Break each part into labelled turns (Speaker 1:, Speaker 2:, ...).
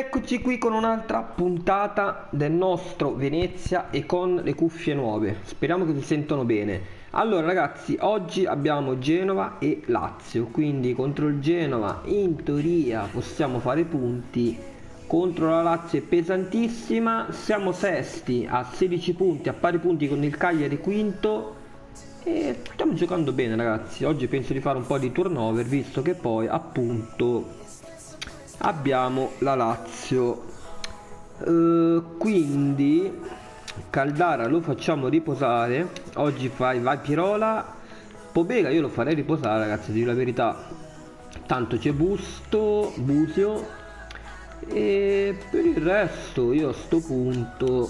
Speaker 1: Rieccoci qui con un'altra puntata del nostro Venezia e con le cuffie nuove. Speriamo che si sentano bene. Allora ragazzi, oggi abbiamo Genova e Lazio, quindi contro il Genova in teoria possiamo fare punti. Contro la Lazio è pesantissima, siamo sesti a 16 punti, a pari punti con il Cagliari quinto. E stiamo giocando bene ragazzi, oggi penso di fare un po' di turnover visto che poi appunto abbiamo la Lazio. Uh, quindi Caldara lo facciamo riposare. Oggi fai vai Pirola. Pobega io lo farei riposare ragazzi di la verità. Tanto c'è Busto Busio. E per il resto io a sto punto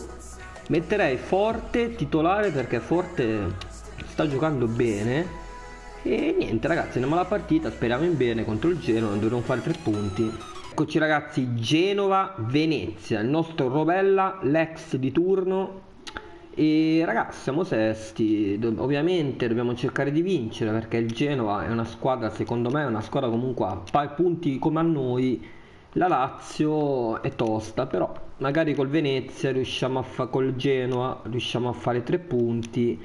Speaker 1: metterei Forte titolare perché Forte sta giocando bene. E niente ragazzi andiamo alla partita. Speriamo in bene contro il Genoa dovremo fare tre punti Eccoci ragazzi, Genova-Venezia, il nostro Rovella, l'ex di turno. E ragazzi, siamo sesti, ovviamente dobbiamo cercare di vincere perché il Genova è una squadra, secondo me, è una squadra comunque a punti come a noi. La Lazio è tosta, però magari col Venezia riusciamo a fare col Genoa riusciamo a fare tre punti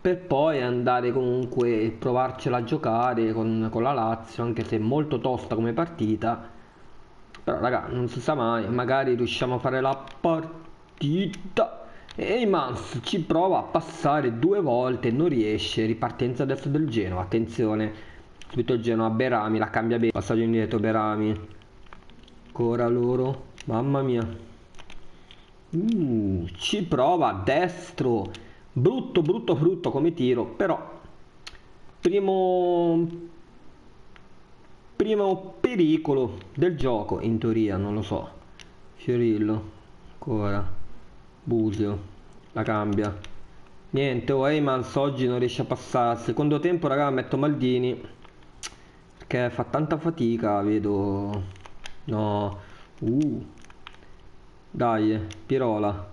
Speaker 1: per poi andare comunque a provarcela a giocare con, con la Lazio, anche se è molto tosta come partita però raga non si sa mai. Magari riusciamo a fare la partita. E Mans ci prova a passare due volte non riesce. Ripartenza adesso del Genoa. Attenzione. Subito il Genoa Berami la cambia bene. Passaggio indietro Berami. Ancora loro. Mamma mia. Uh, ci prova a destro. Brutto brutto brutto come tiro. Però primo primo pericolo del gioco in teoria non lo so. Fiorillo ancora Busio la cambia. Niente oh Eymans oggi non riesce a passare. Secondo tempo raga metto Maldini perché fa tanta fatica vedo. No. Uh. Dai Pirola.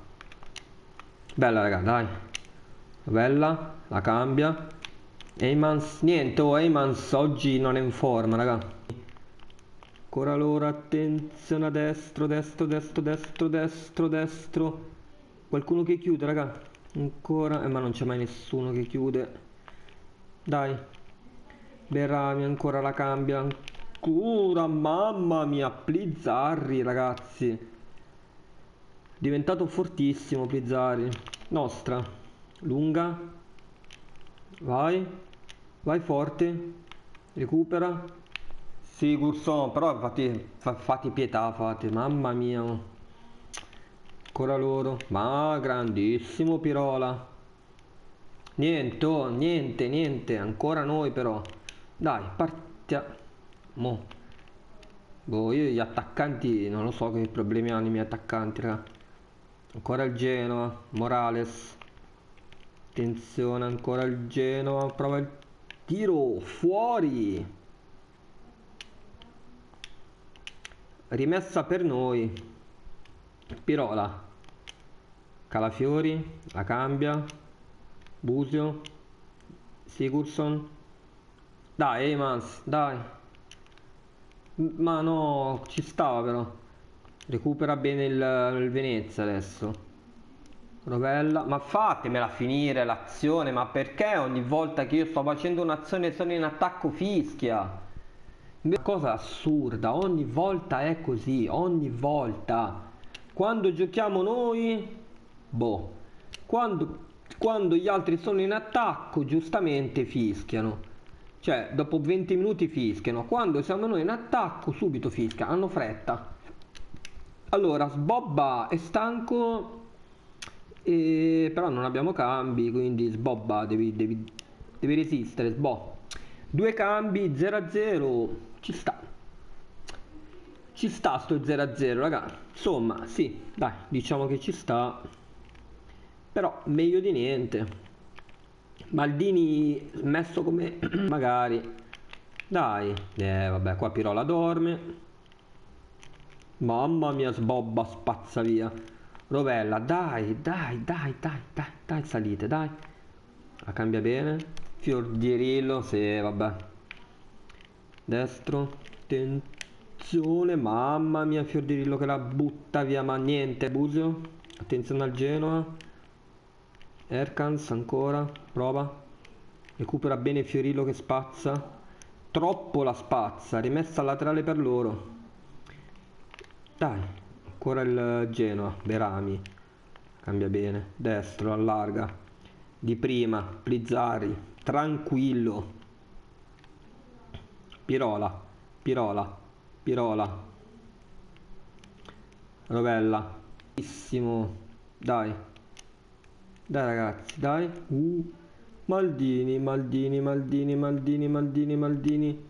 Speaker 1: Bella raga dai. Bella la cambia. Eymans, niente, oh Eymans oggi non è in forma, raga. Ancora loro, attenzione a destro, destro, destro, destro, destro, destro. Qualcuno che chiude, raga. Ancora, eh, ma non c'è mai nessuno che chiude. Dai. Berami ancora la cambia. Ancora, mamma mia, Plizzarri, ragazzi. Diventato fortissimo Plizzarri. Nostra. Lunga. Vai. Vai forte. Recupera. Sì, Gurson, però fate, fate pietà, fate. Mamma mia. Ancora loro. Ma grandissimo Pirola. Niente, oh, niente, niente. Ancora noi però. Dai, partiamo. Mo. Boh, io gli attaccanti, non lo so che problemi hanno i miei attaccanti, raga. Ancora il Genoa. Morales. Attenzione ancora il Genoa, prova il tiro, fuori! Rimessa per noi. Pirola. Calafiori, la cambia. Busio. Sigurdsson. Dai, Eymans, dai. Ma no, ci stava però. Recupera bene il, il Venezia adesso. Rovella, ma fatemela finire l'azione, ma perché ogni volta che io sto facendo un'azione sono in attacco fischia? Cosa assurda, ogni volta è così, ogni volta. Quando giochiamo noi, boh, quando, quando gli altri sono in attacco, giustamente fischiano. Cioè, dopo 20 minuti fischiano. Quando siamo noi in attacco, subito fischia, hanno fretta. Allora, Sbobba è stanco e, però non abbiamo cambi quindi sbobba devi, devi, devi resistere sbo due cambi 0 a 0 ci sta. Ci sta sto 0 a 0 raga. Insomma sì dai diciamo che ci sta. Però meglio di niente. Maldini messo come magari. Dai eh vabbè qua Pirola dorme. Mamma mia sbobba spazza via. Rovella, dai, dai, dai, dai, dai, dai, salite, dai. La cambia bene. Fiordierillo, sì, vabbè. Destro. Ten... attenzione, mamma mia, Fiordirillo che la butta via, ma niente, Busio, attenzione al Genoa, Erkans ancora, prova, recupera bene Fiorillo che spazza, troppo la spazza, rimessa laterale per loro, dai, ancora il Genoa, Berami, cambia bene, destro, allarga, di prima, Plizzari, tranquillo, Pirola, Pirola, Pirola. Rovella. Bellissimo. Dai. Dai ragazzi, dai. Uh. Maldini, Maldini, Maldini, Maldini, Maldini, Maldini.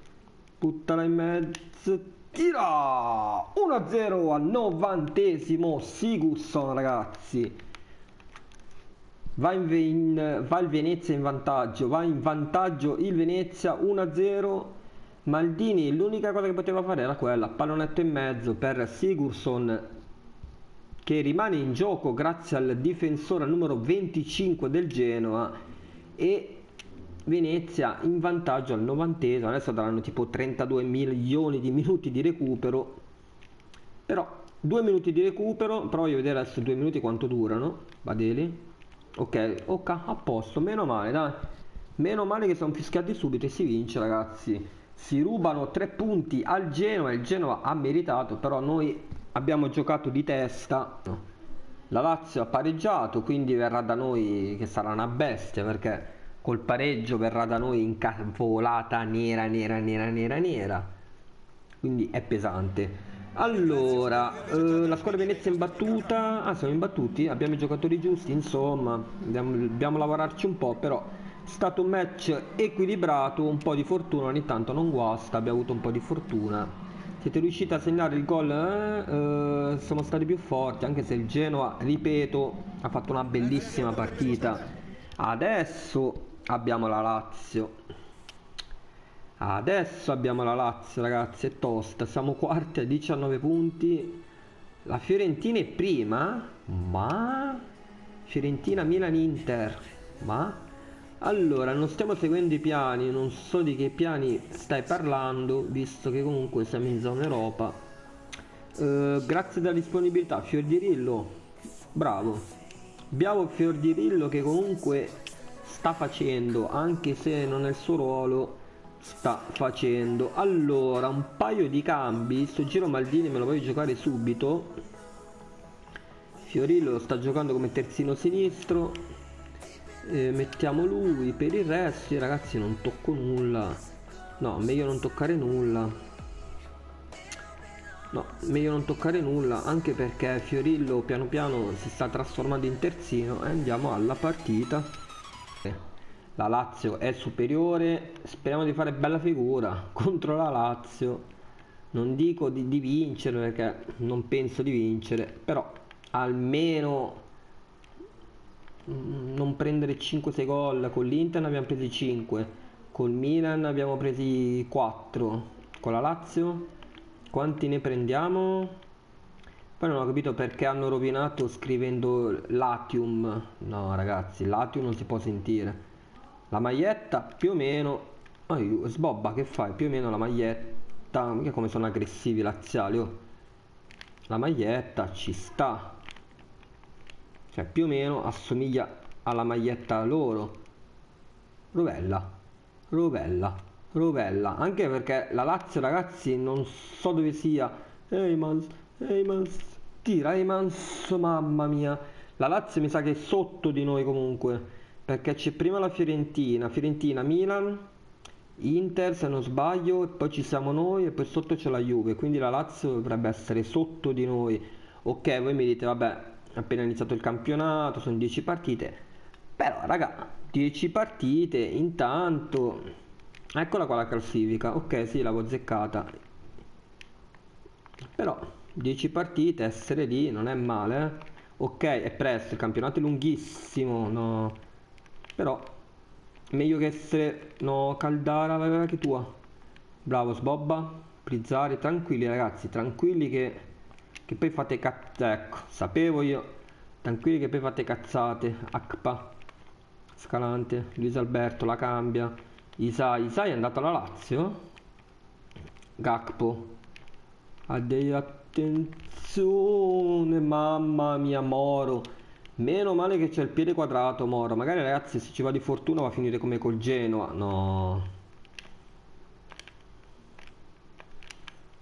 Speaker 1: Buttala in mezzo. Tira! 1-0 al novantesimo. Sigurdsson ragazzi. Va, in, va il Venezia in vantaggio. Va in vantaggio il Venezia 1-0 Maldini l'unica cosa che poteva fare era quella, pallonetto in mezzo per Sigurdsson che rimane in gioco grazie al difensore numero 25 del Genoa e Venezia in vantaggio al novantesimo, adesso daranno tipo 32 milioni di minuti di recupero, però due minuti di recupero, però voglio vedere adesso due minuti quanto durano, Badeli, ok, ok, a posto, meno male dai, meno male che sono fischiati subito e si vince ragazzi si rubano tre punti al Genoa il Genoa ha meritato però noi abbiamo giocato di testa. La Lazio ha pareggiato quindi verrà da noi che sarà una bestia perché col pareggio verrà da noi incavolata nera nera nera nera nera. Quindi è pesante. Allora eh, la squadra Venezia è imbattuta. Ah siamo imbattuti. Abbiamo i giocatori giusti insomma. Dobbiamo, dobbiamo lavorarci un po' però stato un match equilibrato, un po' di fortuna ogni tanto non guasta, abbiamo avuto un po' di fortuna. Siete riusciti a segnare il gol, eh? Eh, siamo stati più forti, anche se il Genoa, ripeto, ha fatto una bellissima partita. Adesso abbiamo la Lazio. Adesso abbiamo la Lazio, ragazzi, è tosta. Siamo quarti a 19 punti. La Fiorentina è prima, ma Fiorentina, Milan, Inter, ma allora, non stiamo seguendo i piani, non so di che piani stai parlando, visto che comunque siamo in zona Europa. Uh, grazie della disponibilità, Fiordirillo, bravo. Abbiamo Fiordirillo che comunque sta facendo, anche se non è il suo ruolo, sta facendo. Allora, un paio di cambi, sto giro Maldini me lo voglio giocare subito. Fiorillo sta giocando come terzino sinistro eh, mettiamo lui per il resto ragazzi non tocco nulla. No meglio non toccare nulla. No meglio non toccare nulla anche perché Fiorillo piano piano si sta trasformando in terzino e andiamo alla partita. La Lazio è superiore speriamo di fare bella figura contro la Lazio. Non dico di, di vincere perché non penso di vincere però almeno non prendere 5-6 gol con l'Inter ne abbiamo presi 5 col Milan abbiamo presi 4 con la Lazio quanti ne prendiamo? Poi non ho capito perché hanno rovinato scrivendo Latium. No ragazzi Latium non si può sentire. La maglietta più o meno oh, sbobba che fai? Più o meno la maglietta mica come sono aggressivi laziali oh. la maglietta ci sta cioè più o meno assomiglia alla maglietta loro. Rovella. Rovella. Rovella. Anche perché la Lazio ragazzi non so dove sia. Eymans Eymans tira Eymans mamma mia. La Lazio mi sa che è sotto di noi comunque perché c'è prima la Fiorentina Fiorentina Milan Inter se non sbaglio e poi ci siamo noi e poi sotto c'è la Juve. Quindi la Lazio dovrebbe essere sotto di noi. Ok voi mi dite vabbè appena iniziato il campionato, sono 10 partite. Però, raga, 10 partite, intanto... Eccola qua la classifica. Ok, sì, l'avevo zeccata. Però, 10 partite, essere lì non è male, eh? Ok, è presto, il campionato è lunghissimo, no... Però, meglio che essere... No, Caldara, vai, vai, che tua. Bravo, Sbobba. Prizzari, tranquilli ragazzi, tranquilli che che poi fate cazzate ecco sapevo io tranquilli che poi fate cazzate Akpa Scalante Luis Alberto la cambia Isai Isai è andato alla Lazio Gakpo Ha dei attenzione, mamma mia, Moro. Meno male che c'è il piede quadrato, Moro. Magari ragazzi, se ci va di fortuna va a finire come col Genoa. No.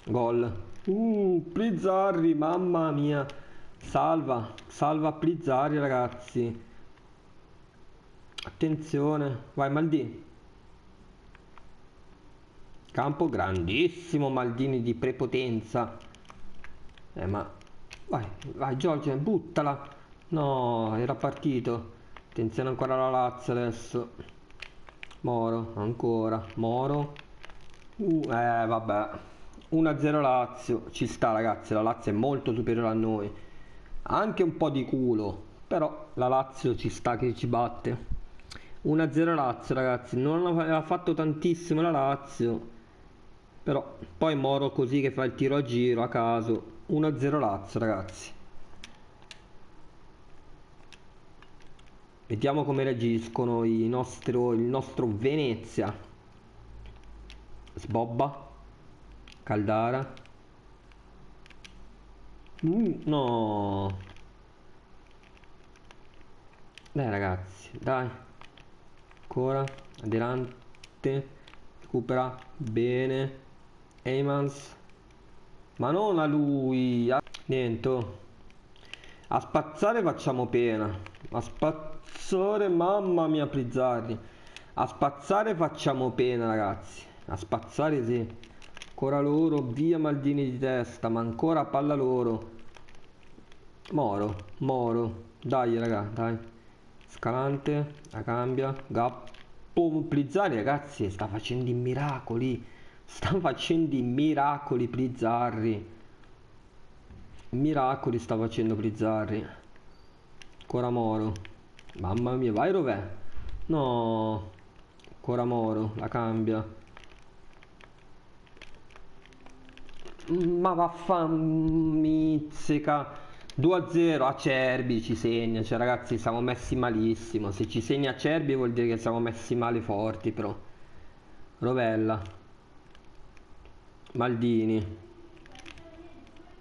Speaker 1: Gol. Uh, Plizzarri, mamma mia. Salva, salva Plizzarri, ragazzi. Attenzione. Vai, Maldini. Campo grandissimo, Maldini di prepotenza. Eh, ma... Vai, vai, Giorgio, buttala. No, era partito. Attenzione ancora la Lazio adesso. Moro, ancora. Moro. Uh, eh, vabbè. 1-0 Lazio. Ci sta, ragazzi. La Lazio è molto superiore a noi. Anche un po' di culo. Però la Lazio ci sta che ci batte. 1-0 Lazio, ragazzi. Non aveva fatto tantissimo la Lazio. Però poi Moro così che fa il tiro a giro a caso. 1-0 Lazio, ragazzi. Vediamo come reagiscono nostro, il nostro Venezia. Sbobba. Caldara. Mm, no. Dai ragazzi, dai. Ancora. Adelante. Recupera. Bene. Eymans. Ma non a lui. A... Niente. A spazzare facciamo pena. A spazzare, mamma mia, Prizzarri. A spazzare facciamo pena, ragazzi. A spazzare sì. Ancora loro, via Maldini di testa, ma ancora palla loro. Moro, Moro. Dai, raga, dai. Scalante, la cambia. Gappo, Prizzarri, ragazzi, sta facendo i miracoli. Sta facendo i miracoli, Prizzarri. Miracoli sta facendo Prizzarri. Ancora Moro. Mamma mia, vai Rovè. No. Ancora Moro, la cambia. Ma vaffanmizzica. 2-0 Acerbi ci segna. Cioè ragazzi siamo messi malissimo. Se ci segna Acerbi vuol dire che siamo messi male forti però. Rovella. Maldini.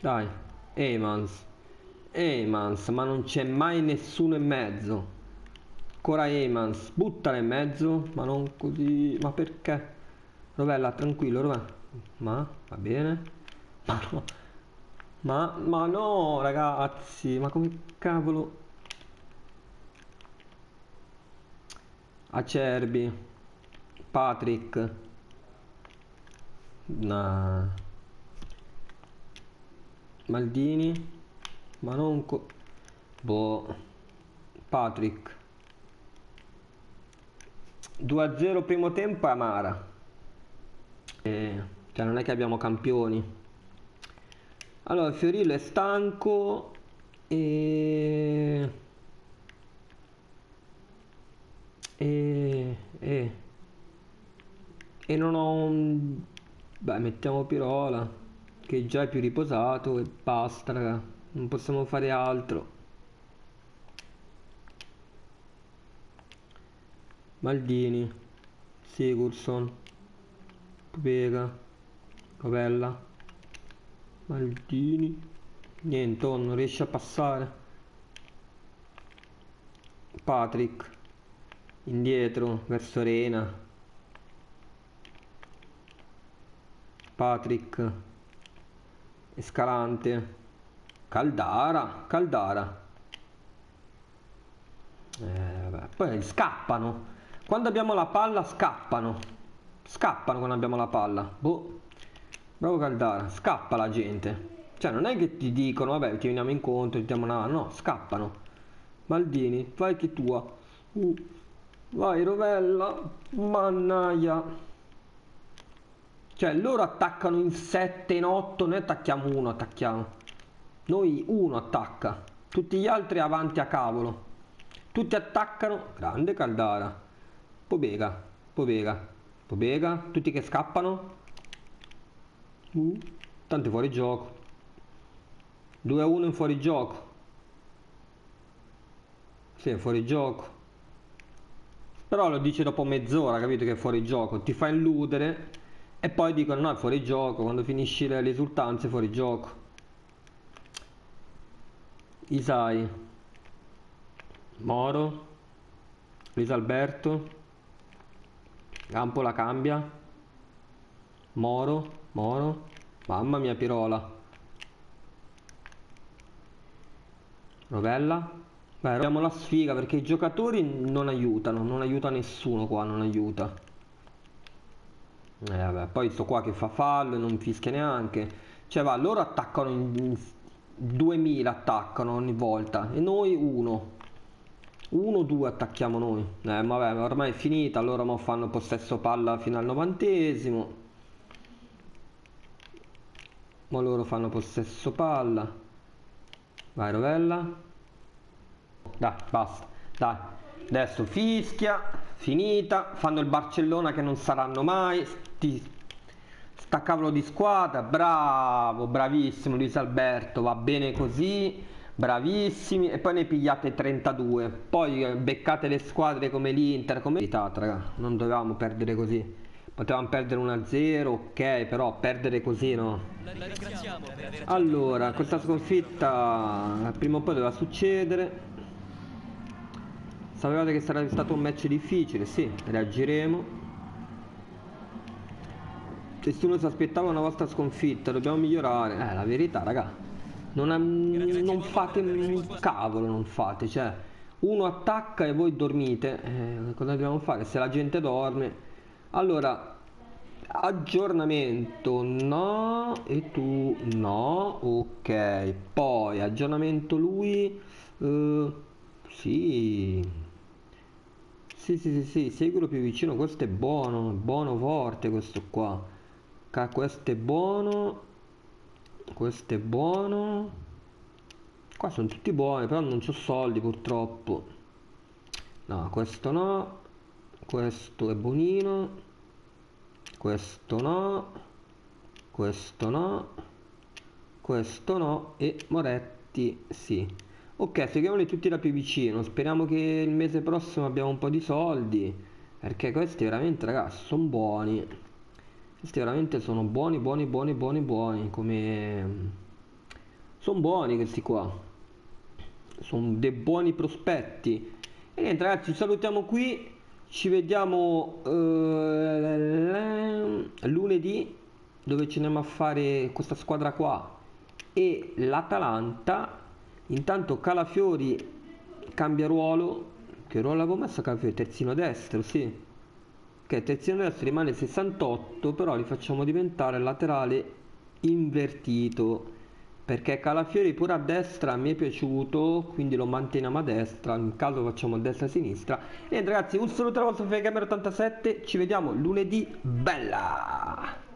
Speaker 1: Dai. Emans. Emans, ma non c'è mai nessuno in mezzo. Ancora Emans, buttala in mezzo, ma non così. Ma perché? Rovella, tranquillo, Rovella. Ma, va bene. Ma no. Ma, ma no, ragazzi, ma come cavolo. Acerbi. Patrick. Nah. Maldini Manonco Boh Patrick 2-0 primo tempo Amara eh, cioè non è che abbiamo campioni allora Fiorillo è stanco e e e, e non ho un beh mettiamo Pirola che già è più riposato e basta raga non possiamo fare altro. Maldini Sigurdsson Pupega Covella Maldini niente oh, non riesce a passare Patrick indietro verso Rena Patrick Escalante. Caldara. Caldara. Eh. Poi scappano. Quando abbiamo la palla scappano. Scappano quando abbiamo la palla. Boh. Bravo Caldara. Scappa la gente. Cioè non è che ti dicono vabbè ti veniamo incontro, ti diamo una mano. No, scappano. Maldini, vai che tua. Uh. Vai Rovella. Mannaia. Cioè loro attaccano in 7, in 8, noi attacchiamo uno, attacchiamo. Noi uno attacca, tutti gli altri avanti a cavolo. Tutti attaccano, grande Caldara. Pobega, Pobega, Pobega, tutti che scappano. Tanto fuori gioco. 2 a 1 in fuori gioco. Sì, è fuori gioco. Però lo dice dopo mezz'ora, capito che è fuori gioco. Ti fa illudere e poi dicono no è fuori gioco quando finisci le risultanze fuori gioco Isai Moro Luis Alberto Campo la cambia Moro Moro mamma mia Pirola Rovella Beh, abbiamo la sfiga perché i giocatori non aiutano, non aiuta nessuno qua, non aiuta. Eh vabbè, poi sto qua che fa fallo e non fischia neanche. Cioè va, loro attaccano in, in 2000 attaccano ogni volta e noi uno. Uno o due attacchiamo noi. Eh vabbè, ormai è finita, allora mo fanno possesso palla fino al novantesimo. Ma loro fanno possesso palla. Vai Rovella. Dai, basta. Dai. Adesso fischia, finita. Fanno il Barcellona che non saranno mai. Sti, sta cavolo di squadra. Bravo, bravissimo Luis Alberto. Va bene così. Bravissimi. E poi ne pigliate 32. Poi eh, beccate le squadre come l'Inter. Come l'Italia. Non dovevamo perdere così. Potevamo perdere 1-0, ok, però perdere così no. Allora, questa sconfitta prima o poi doveva succedere. Sapevate che sarebbe stato un match difficile, sì, reagiremo. Nessuno si aspettava una vostra sconfitta, dobbiamo migliorare. Eh, la verità, raga. Non, non fate un cavolo, non fate, cioè uno attacca e voi dormite. Eh, cosa dobbiamo fare? Se la gente dorme. Allora, aggiornamento no e tu no, ok. Poi aggiornamento lui, uh, sì. Sì, sì, sì, sì, seguilo più vicino, questo è buono, buono forte questo qua. Ca questo è buono. Questo è buono. Qua sono tutti buoni, però non ho soldi purtroppo. No, questo no. Questo è buonino. Questo no. Questo no. Questo no. E Moretti sì. Ok, seguiamoli tutti da più vicino. Speriamo che il mese prossimo abbiamo un po' di soldi. Perché questi veramente, ragazzi, sono buoni. Questi veramente sono buoni, buoni, buoni, buoni, buoni. Come... Sono buoni questi qua. Sono dei buoni prospetti. E niente, ragazzi, salutiamo qui. Ci vediamo uh, lunedì dove ci andiamo a fare questa squadra qua e l'Atalanta Intanto Calafiori cambia ruolo. Che ruolo avevo messo Calafiori? Terzino destro, sì. Ok, terzino destro rimane 68, però li facciamo diventare laterale invertito. Perché Calafiori pure a destra mi è piaciuto, quindi lo manteniamo a destra, in caso facciamo a destra e a sinistra. E ragazzi, un saluto alla vostra Camera 87, ci vediamo lunedì, bella!